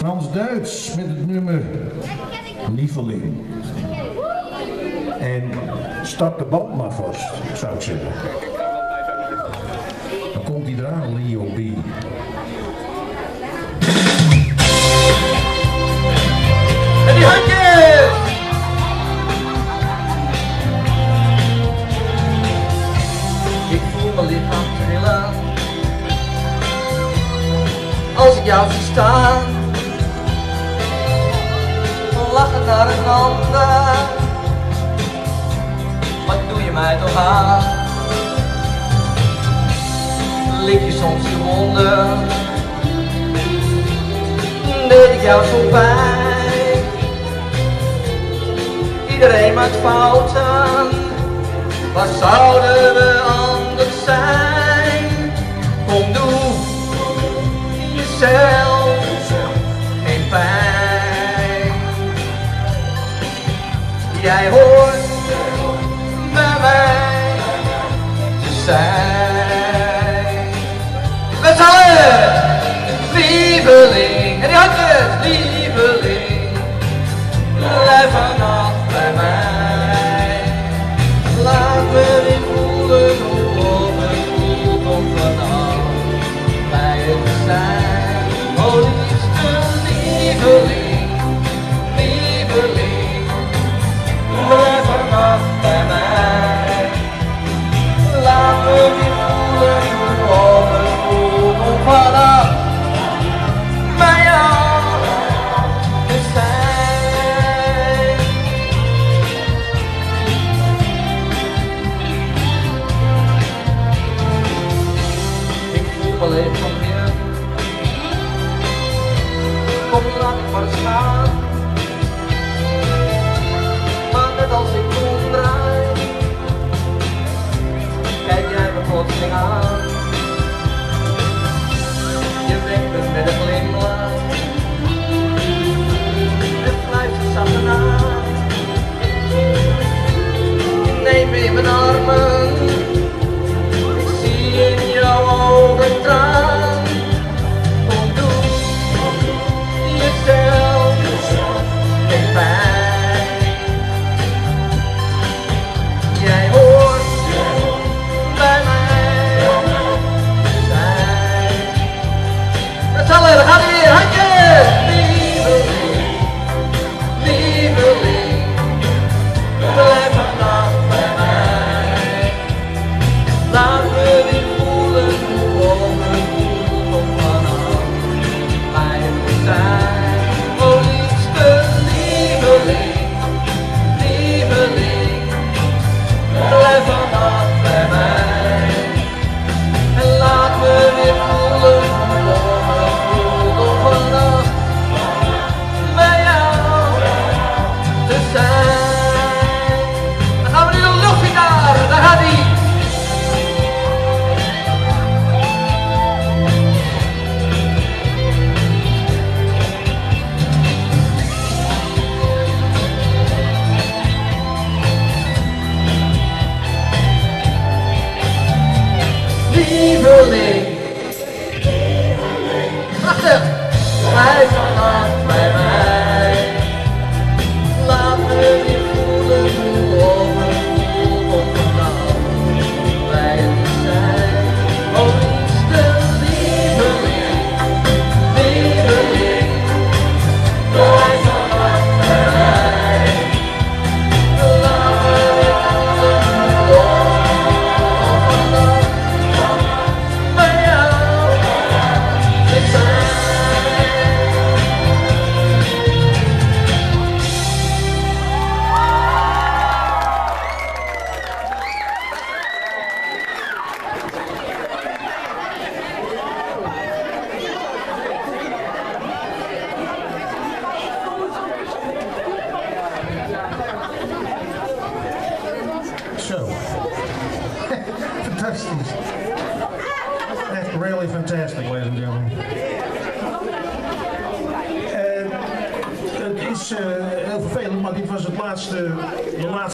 Frans Duits met het nummer Lieveling. En start de band maar vast, zou ik zeggen. Dan komt hij eraan, Leo B. En die handjes! Ik voel mijn lichaam trillen Als ik jou zie staan Wat doe je mij toch aan? Lig je soms je wonden? Deed ik jou zo pijn? Iedereen maakt fouten, wat zouden we jij hoort bij mij te zijn. Met z'n allen. He will that's, that's really fantastic, ladies and gentlemen. Uh, het is uh, heel vervelend, maar dit was het laatste, de laatste.